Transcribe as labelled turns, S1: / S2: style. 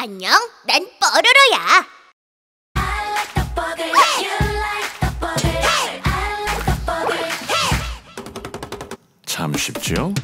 S1: 안녕, 난 뽀로로야.
S2: 참 쉽죠?